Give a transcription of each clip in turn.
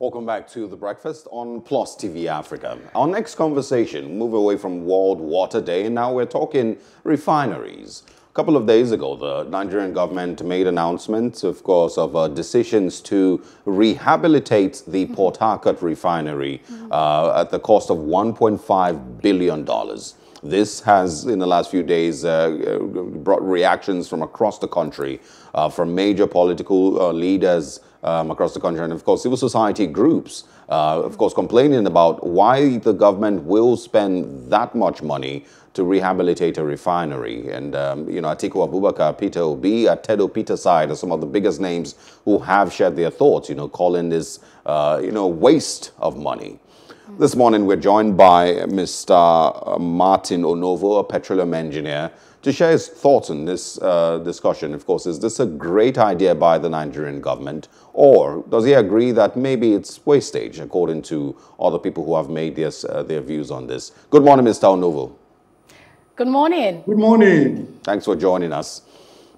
Welcome back to The Breakfast on Plus TV Africa. Our next conversation, move away from World Water Day, and now we're talking refineries. A couple of days ago, the Nigerian government made announcements, of course, of uh, decisions to rehabilitate the Port Harcourt refinery uh, at the cost of $1.5 billion. This has, in the last few days, uh, brought reactions from across the country, uh, from major political uh, leaders um, across the country, and of course, civil society groups, uh, of course, complaining about why the government will spend that much money to rehabilitate a refinery. And, um, you know, Atiku Abubakar, Peter Obi, at Ted Peter side are some of the biggest names who have shared their thoughts, you know, calling this, uh, you know, waste of money. This morning, we're joined by Mr. Martin Onovo, a petroleum engineer, to share his thoughts on this uh, discussion. Of course, is this a great idea by the Nigerian government, or does he agree that maybe it's wastage, according to other people who have made their, uh, their views on this? Good morning, Mr. Onovo. Good morning. Good morning. Thanks for joining us.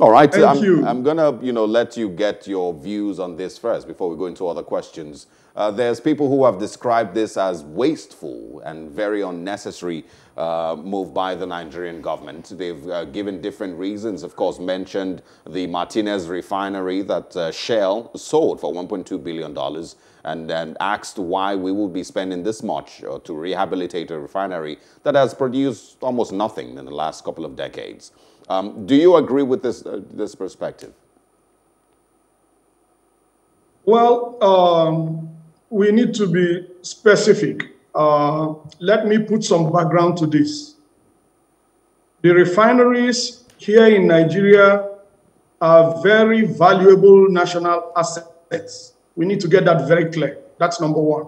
All right, Thank I'm, you. I'm gonna, you know, let you get your views on this first before we go into other questions. Uh, there's people who have described this as wasteful and very unnecessary uh, move by the Nigerian government. They've uh, given different reasons. Of course, mentioned the Martinez refinery that uh, Shell sold for 1.2 billion dollars, and then asked why we will be spending this much uh, to rehabilitate a refinery that has produced almost nothing in the last couple of decades. Um, do you agree with this, uh, this perspective? Well, um, we need to be specific. Uh, let me put some background to this. The refineries here in Nigeria are very valuable national assets. We need to get that very clear. That's number one.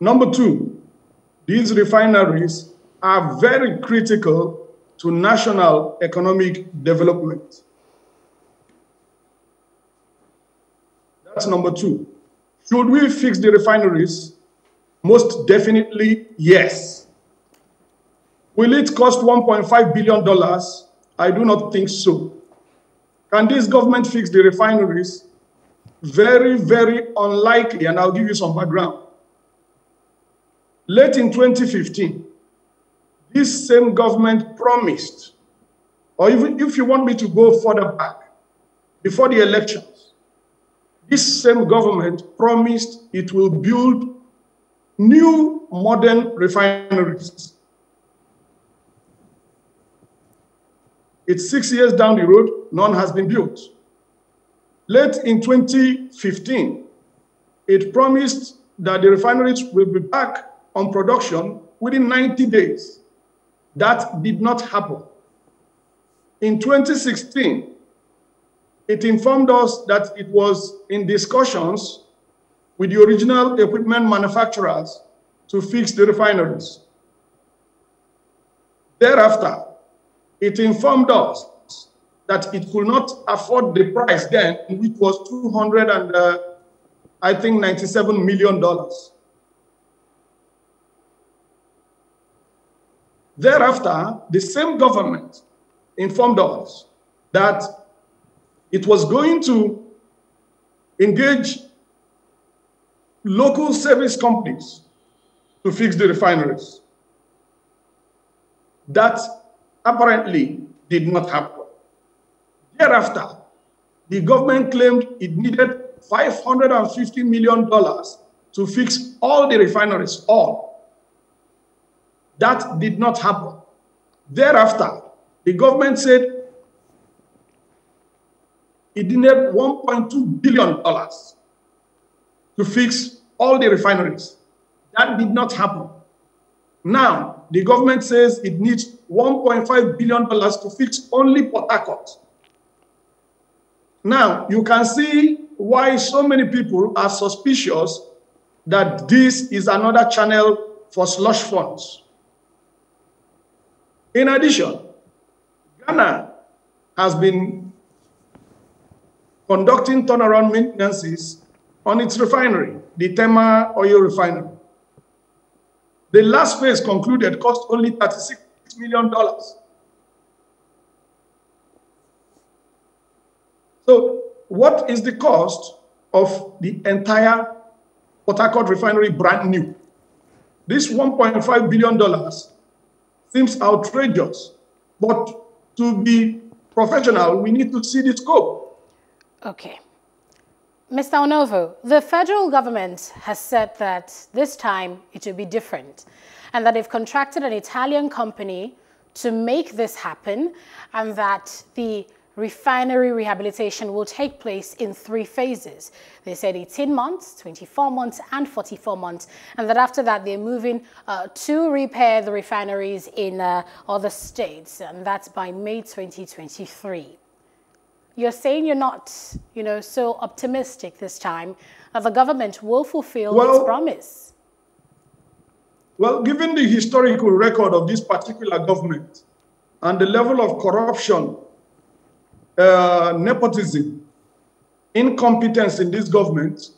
Number two, these refineries are very critical to national economic development. That's number two. Should we fix the refineries? Most definitely, yes. Will it cost $1.5 billion? I do not think so. Can this government fix the refineries? Very, very unlikely, and I'll give you some background. Late in 2015, this same government promised, or even if you want me to go further back, before the elections, this same government promised it will build new modern refineries. It's six years down the road, none has been built. Late in 2015, it promised that the refineries will be back on production within 90 days. That did not happen. In 2016, it informed us that it was in discussions with the original equipment manufacturers to fix the refineries. Thereafter, it informed us that it could not afford the price then, which was 200 and uh, I think 97 million dollars. Thereafter, the same government informed us that it was going to engage local service companies to fix the refineries. That apparently did not happen. Thereafter, the government claimed it needed $550 million to fix all the refineries, all. That did not happen. Thereafter, the government said it needed $1.2 billion to fix all the refineries. That did not happen. Now, the government says it needs $1.5 billion to fix only Port Harcourt. Now, you can see why so many people are suspicious that this is another channel for slush funds. In addition, Ghana has been conducting turnaround maintenances on its refinery, the Tema oil refinery. The last phase concluded cost only $36 million. So what is the cost of the entire Port refinery brand new. This $1.5 billion seems outrageous, but to be professional, we need to see the scope. Okay. Mr. Onovo, the federal government has said that this time it will be different and that they've contracted an Italian company to make this happen and that the refinery rehabilitation will take place in three phases. They said 18 months, 24 months, and 44 months, and that after that they're moving uh, to repair the refineries in uh, other states, and that's by May 2023. You're saying you're not, you know, so optimistic this time that the government will fulfill well, its promise. Well, given the historical record of this particular government and the level of corruption uh, nepotism, incompetence in this government,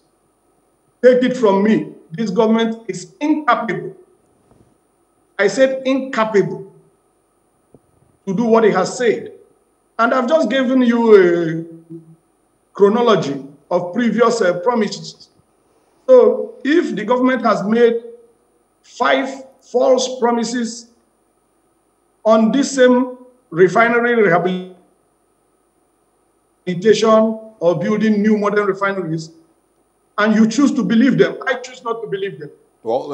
take it from me, this government is incapable. I said incapable to do what it has said. And I've just given you a chronology of previous uh, promises. So if the government has made five false promises on this same refinery rehabilitation, or building new modern refineries, and you choose to believe them. I choose not to believe them. Well,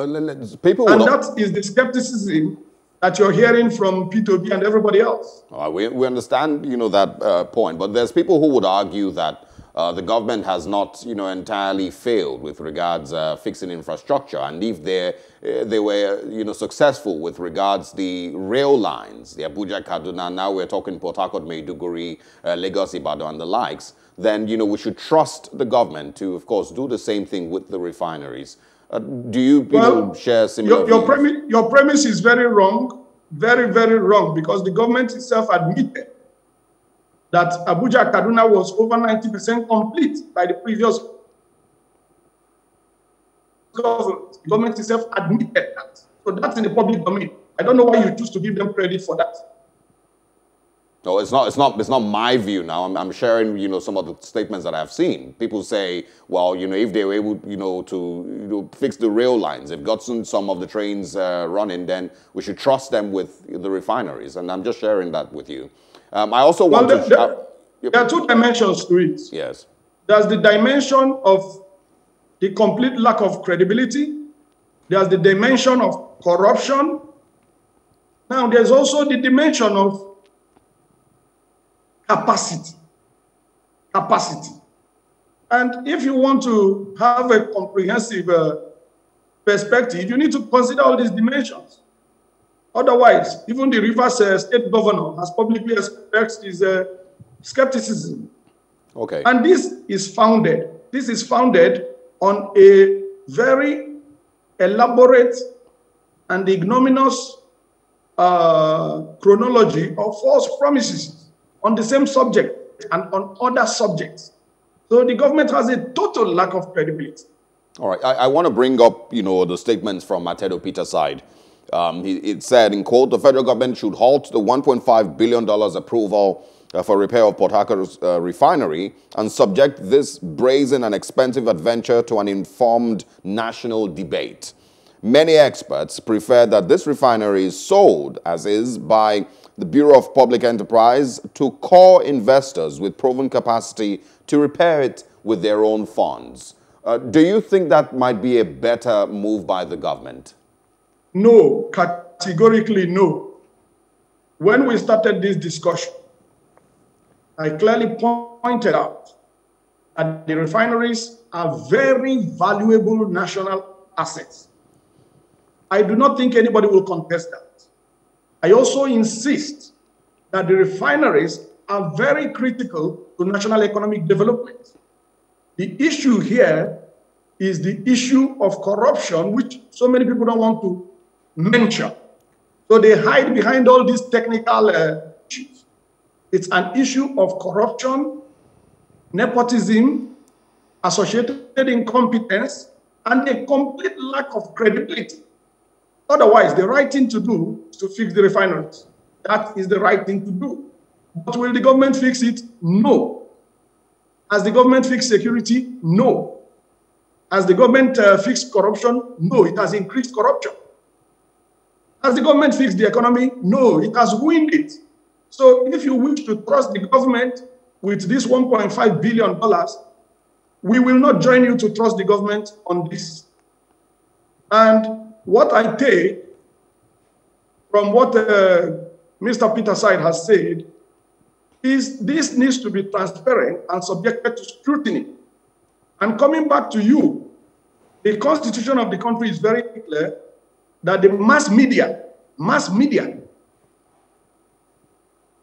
people and that is the skepticism that you're hearing from P2B and everybody else. we, we understand, you know, that uh, point, but there's people who would argue that uh, the government has not, you know, entirely failed with regards uh, fixing infrastructure. And if they uh, they were, you know, successful with regards the rail lines, the Abuja Kaduna, now we're talking Port Harcourt, Maiduguri, uh, Lagos, Ibadan, and the likes, then, you know, we should trust the government to, of course, do the same thing with the refineries. Uh, do you people well, share similar your, your, premise, your premise is very wrong, very, very wrong, because the government itself admitted that Abuja Kaduna was over 90% complete by the previous government. The government itself admitted that. So that's in the public domain. I don't know why you choose to give them credit for that. No, it's not. It's not. It's not my view now. I'm, I'm, sharing, you know, some of the statements that I've seen. People say, well, you know, if they were able, you know, to you know, fix the rail lines, they've gotten some of the trains uh, running, then we should trust them with the refineries. And I'm just sharing that with you. Um, I also well, want to. There, there are two dimensions to it. Yes. There's the dimension of the complete lack of credibility. There's the dimension of corruption. Now, there's also the dimension of capacity. Capacity. And if you want to have a comprehensive uh, perspective, you need to consider all these dimensions. Otherwise, even the Rivers uh, state governor has publicly expressed his uh, skepticism. Okay. And this is founded. This is founded on a very elaborate and ignominious uh, chronology of false promises on the same subject and on other subjects. So the government has a total lack of credibility. All right. I, I want to bring up, you know, the statements from Atedo Peterside. Um, he, it said, in quote, the federal government should halt the $1.5 billion approval uh, for repair of Port Harcourt uh, refinery and subject this brazen and expensive adventure to an informed national debate. Many experts prefer that this refinery is sold as is by the Bureau of Public Enterprise to core investors with proven capacity to repair it with their own funds. Uh, do you think that might be a better move by the government? No, categorically no. When we started this discussion, I clearly pointed out that the refineries are very valuable national assets. I do not think anybody will contest that. I also insist that the refineries are very critical to national economic development. The issue here is the issue of corruption, which so many people don't want to mention. So they hide behind all these technical uh, issues. It's an issue of corruption, nepotism, associated incompetence, and a complete lack of credibility. Otherwise, the right thing to do is to fix the refineries. That is the right thing to do. But will the government fix it? No. Has the government fixed security? No. Has the government uh, fixed corruption? No, it has increased corruption. Has the government fixed the economy? No, it has ruined it. So if you wish to trust the government with this $1.5 billion, we will not join you to trust the government on this. And what I take from what uh, Mr. Peterside has said is this needs to be transparent and subjected to scrutiny. And coming back to you, the constitution of the country is very clear that the mass media, mass media,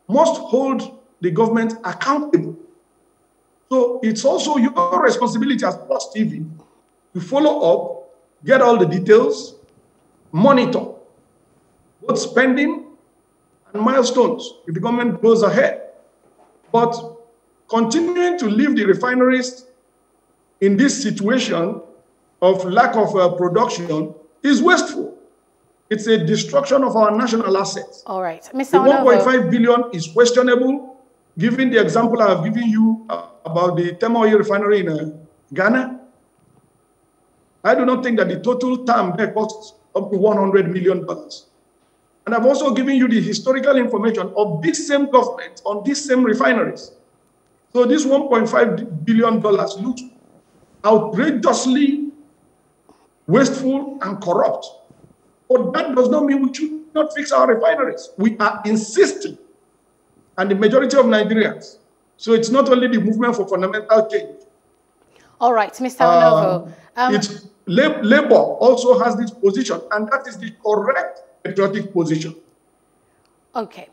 must hold the government accountable. So it's also your responsibility as Plus TV to follow up, get all the details, monitor both spending and milestones if the government goes ahead. But continuing to leave the refineries in this situation of lack of uh, production is wasteful. It's a destruction of our national assets. All right. Mr. The 1.5 billion is questionable, given the example I have given you uh, about the Tema Oil refinery in uh, Ghana. I do not think that the total time there costs up to $100 million. And I've also given you the historical information of this same government on these same refineries. So this $1.5 billion looks outrageously wasteful and corrupt. But that does not mean we should not fix our refineries. We are insisting, and the majority of Nigerians. So it's not only the movement for fundamental change. All right, Mr. Onovo. Um, um, it's Labour also has this position, and that is the correct patriotic position. Okay.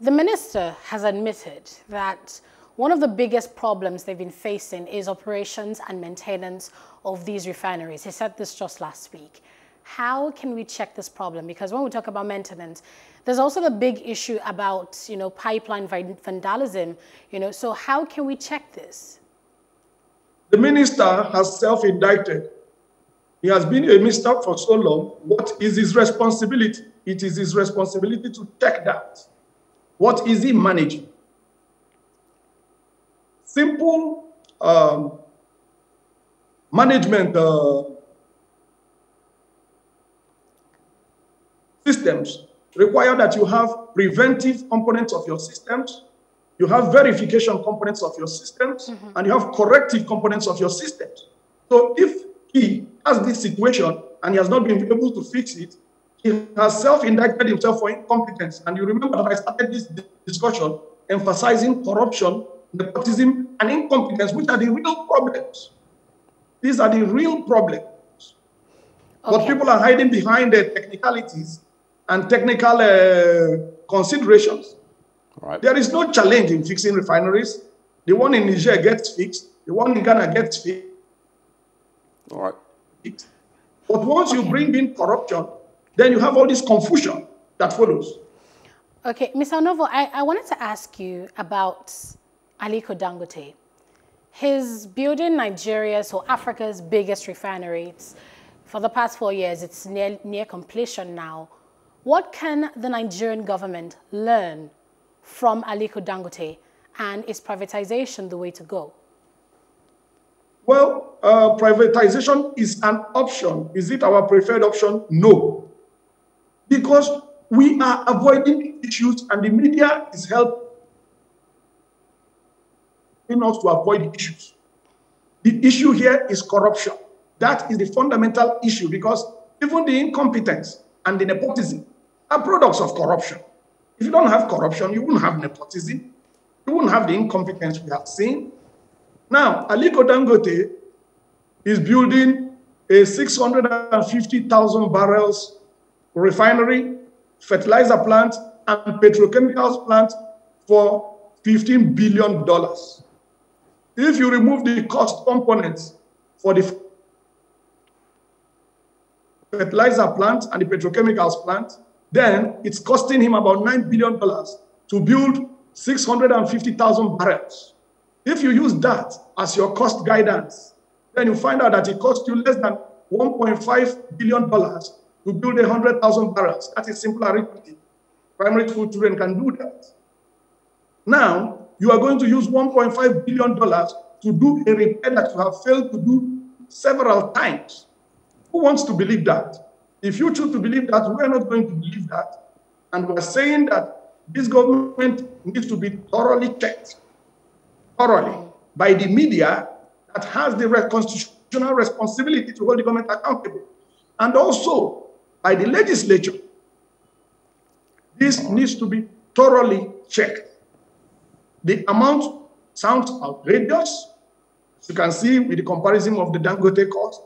The minister has admitted that one of the biggest problems they've been facing is operations and maintenance of these refineries. He said this just last week. How can we check this problem? Because when we talk about maintenance, there's also the big issue about, you know, pipeline vandalism, you know, so how can we check this? The minister has self-indicted he has been a minister for so long. What is his responsibility? It is his responsibility to check that. What is he managing? Simple um, management uh, systems require that you have preventive components of your systems, you have verification components of your systems, mm -hmm. and you have corrective components of your systems. So if he has this situation and he has not been able to fix it, he has self-indicted himself for incompetence. And you remember that I started this discussion emphasizing corruption, nepotism, and incompetence, which are the real problems. These are the real problems. Okay. But people are hiding behind the technicalities and technical uh, considerations. Right. There is no challenge in fixing refineries. The one in Niger gets fixed. The one in Ghana gets fixed. All right. But once okay. you bring in corruption, then you have all this confusion that follows. Okay, Mr. Onovo, I, I wanted to ask you about Aliko Dangote. He's building Nigeria's or Africa's biggest refinery. For the past four years, it's near, near completion now. What can the Nigerian government learn from Aliko Dangote and is privatization the way to go? Well, uh, privatization is an option. Is it our preferred option? No. Because we are avoiding issues and the media is helping us to avoid issues. The issue here is corruption. That is the fundamental issue because even the incompetence and the nepotism are products of corruption. If you don't have corruption, you wouldn't have nepotism. You wouldn't have the incompetence we have seen. Now, Aliko Dangote is building a 650,000 barrels refinery, fertilizer plant, and petrochemicals plant for $15 billion. If you remove the cost components for the fertilizer plant and the petrochemicals plant, then it's costing him about $9 billion to build 650,000 barrels. If you use that as your cost guidance, then you find out that it costs you less than $1.5 billion to build 100,000 barrels. That is simple arithmetic. Primary school children can do that. Now, you are going to use $1.5 billion to do a repair that you have failed to do several times. Who wants to believe that? If you choose to believe that, we're not going to believe that. And we're saying that this government needs to be thoroughly checked, thoroughly, by the media that has the constitutional responsibility to hold the government accountable, and also by the legislature. This needs to be thoroughly checked. The amount sounds outrageous. As you can see with the comparison of the Dangote cost,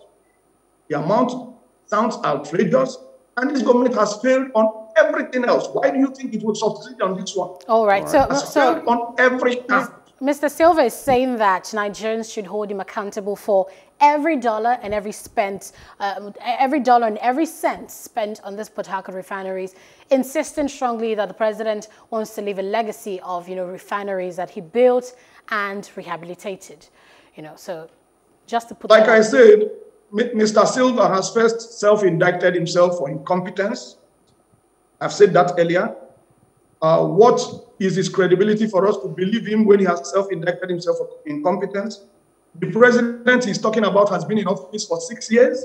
the amount sounds outrageous, and this government has failed on everything else. Why do you think it would succeed on this one? All right. All right. So, so on every Mr. Sylva is saying that Nigerians should hold him accountable for every dollar and every spent, um, every dollar and every cent spent on this Port Harcourt refineries, insisting strongly that the president wants to leave a legacy of, you know, refineries that he built and rehabilitated. You know, so just to put like I said, Mr. Sylva has first self-indicted himself for incompetence. I've said that earlier. Uh, what is his credibility for us to believe him when he has self-indicted himself for incompetence? The president he's talking about has been in office for six years.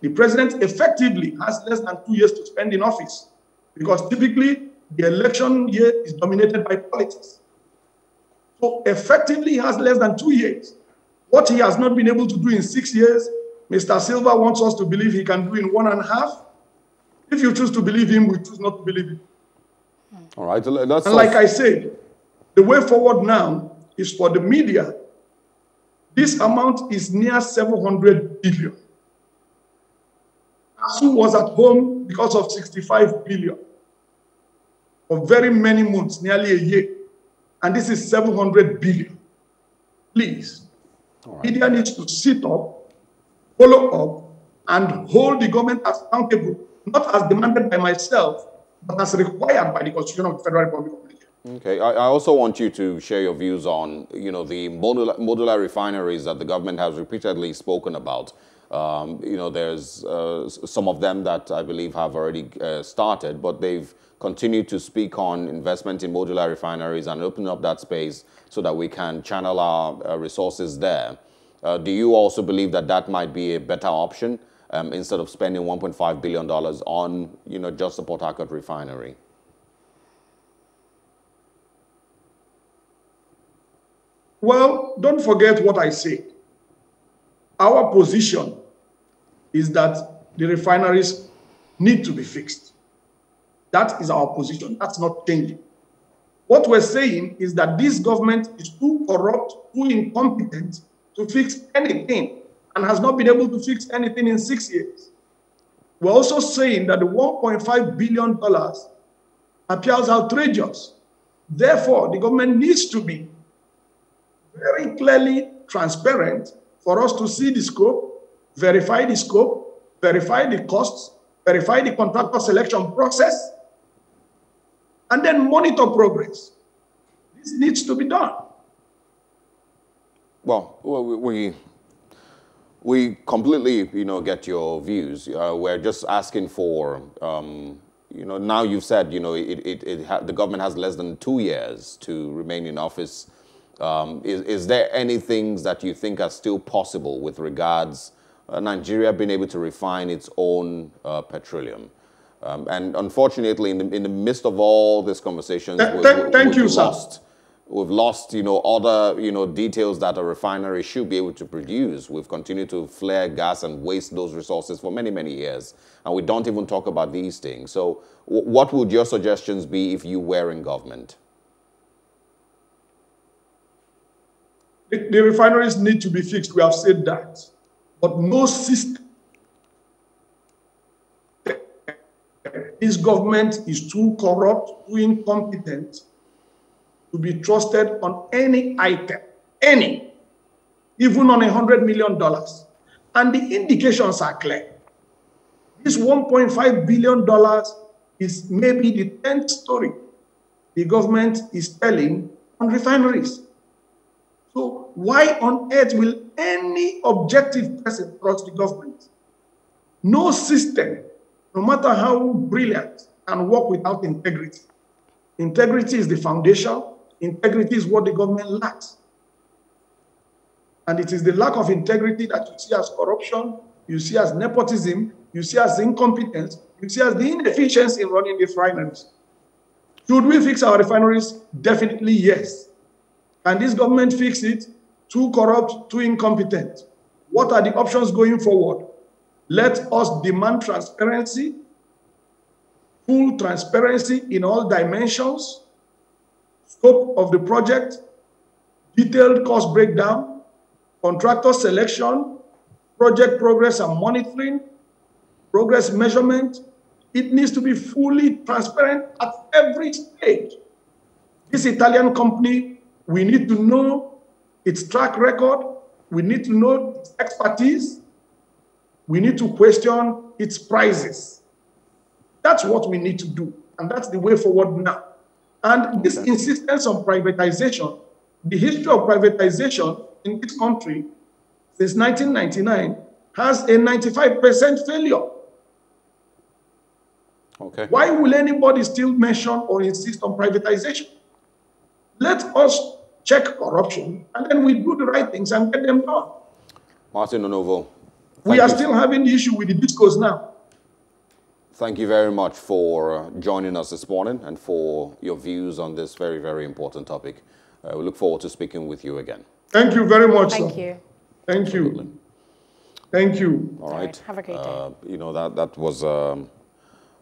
The president effectively has less than two years to spend in office because typically the election year is dominated by politics. So effectively, he has less than two years. What he has not been able to do in six years, Mr. Sylva wants us to believe he can do in one and a half. If you choose to believe him, we choose not to believe him. All right, that's and like I said, the way forward now is for the media. This amount is near 700 billion. ASUU was at home because of 65 billion for very many months, nearly a year. And this is 700 billion. Please, right. media needs to sit up, follow up, and hold the government accountable not as demanded by myself, but as required by the Constitution of the Federal Republic of Nigeria. Okay, I, I, also want you to share your views on, you know, the modular, modular refineries that the government has repeatedly spoken about. Um, you know, there's uh, some of them that I believe have already uh, started, but they've continued to speak on investment in modular refineries and open up that space so that we can channel our uh, resources there. Uh, do you also believe that that might be a better option? Um, instead of spending $1.5 billion on, you know, just the Port Harcourt refinery? Well, don't forget what I say. Our position is that the refineries need to be fixed. That is our position. That's not changing. What we're saying is that this government is too corrupt, too incompetent to fix anything and has not been able to fix anything in six years. We're also saying that the $1.5 billion appears outrageous. Therefore, the government needs to be very clearly transparent for us to see the scope, verify the scope, verify the costs, verify the contractor selection process, and then monitor progress. This needs to be done. Well, we we completely, you know, get your views. Uh, we're just asking for, um, you know, now you've said, you know, it, it, it the government has less than two years to remain in office. Um, is, is there any things that you think are still possible with regards uh, Nigeria being able to refine its own uh, petroleum? Um, and unfortunately, in the, in the midst of all these conversations, Th we, thank we, you, lost, We've lost, you know, other, you know, details that a refinery should be able to produce. We've continued to flare gas and waste those resources for many, many years. And we don't even talk about these things. So what would your suggestions be if you were in government? The, the refineries need to be fixed. We have said that. But no system this government is too corrupt, too incompetent to be trusted on any item, any, even on a $100 million. And the indications are clear. This $1.5 billion is maybe the 10th story the government is telling on refineries. So why on earth will any objective person trust the government? No system, no matter how brilliant, can work without integrity. Integrity is the foundation Integrity is what the government lacks. And it is the lack of integrity that you see as corruption, you see as nepotism, you see as incompetence, you see as the inefficiency in running the refineries. Should we fix our refineries? Definitely yes. Can this government fix it? Too corrupt, too incompetent. What are the options going forward? Let us demand transparency, full transparency in all dimensions, scope of the project, detailed cost breakdown, contractor selection, project progress and monitoring, progress measurement. It needs to be fully transparent at every stage. This Italian company, we need to know its track record, we need to know its expertise, we need to question its prices. That's what we need to do, and that's the way forward now. And this insistence on privatization, the history of privatization in this country since 1999 has a 95% failure. Okay. Why will anybody still mention or insist on privatization? Let us check corruption and then we do the right things and get them done. Martin Onovo. We are still having the issue with the discos now. Thank you very much for uh, joining us this morning and for your views on this very, very important topic. Uh, we look forward to speaking with you again. Thank you very much. Thank sir. you. Thank Absolutely. you. Thank you. All All right. right. Have a great day. Uh, you know, that, that was, um,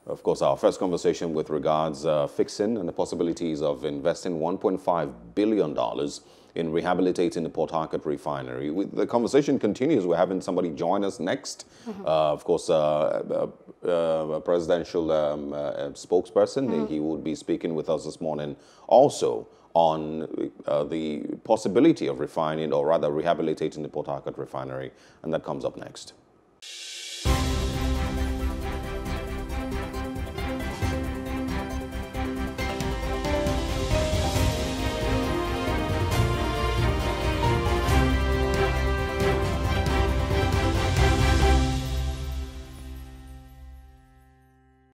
of course, our first conversation with regards uh, fixing and the possibilities of investing $1.5 billion in rehabilitating the Port Harcourt refinery. We, the conversation continues. We're having somebody join us next. Uh, of course, uh, uh, uh, a presidential um, uh, spokesperson. He would be speaking with us this morning also on uh, the possibility of refining or rather rehabilitating the Port Harcourt refinery, and that comes up next.